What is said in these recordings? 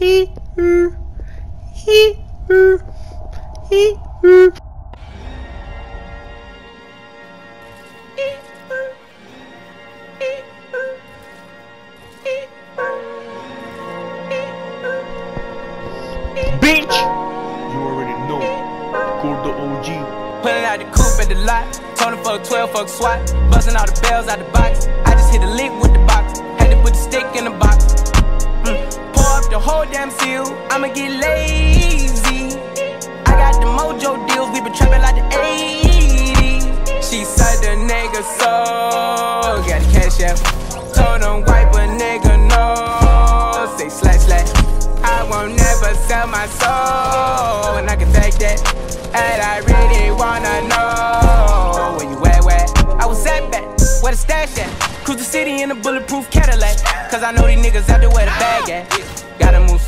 Bitch! You already know. Gordo OG. Pulling out the coupe at the lot. Told him fuck 12, fuck SWAT. Busting all the bells out the box. I just hit a lick with damn seal. I'ma get lazy. I got the mojo deals. We been trapping like the 80s. She said the nigga so. Got the cash out. Told him wipe a nigga no. Say slash slash. I won't never sell my soul. And I can take that. And I really wanna know where you at, where I was at back, where the stash at. Cruise the city in a bulletproof Cadillac. Cause I know these niggas out there where the bag at.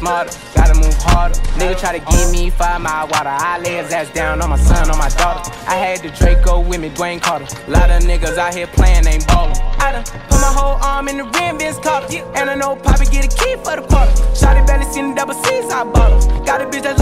Gotta move smarter, gotta move harder. Nigga try to give me five mile water. I lay his ass down on my son, on my daughter. I had the Draco with me, Dwayne Carter. Lot of niggas out here playing, ain't ballin'. I done put my whole arm in the rim, Vince Carter. And I know Poppy get a key for the quarter. Shotty belly seen the double C's, I bought her. Got a bitch that's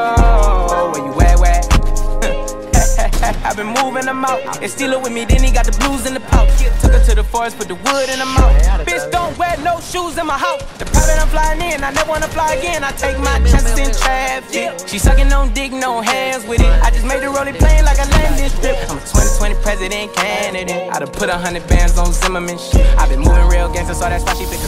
moving them out. And steal it with me, then he got the blues in the pouch. Took her to the forest, put the wood in the mouth. Bitch, don't wear no shoes in my house. The private I'm flying in, I never wanna fly again. I take my chances in traffic. She sucking on dick, no hands with it. I just made the rolling plane like a landing strip. I'm a 2020 president candidate. I done put a hundred bands on Zimmerman shit. i been moving real gangster, so that's why she pick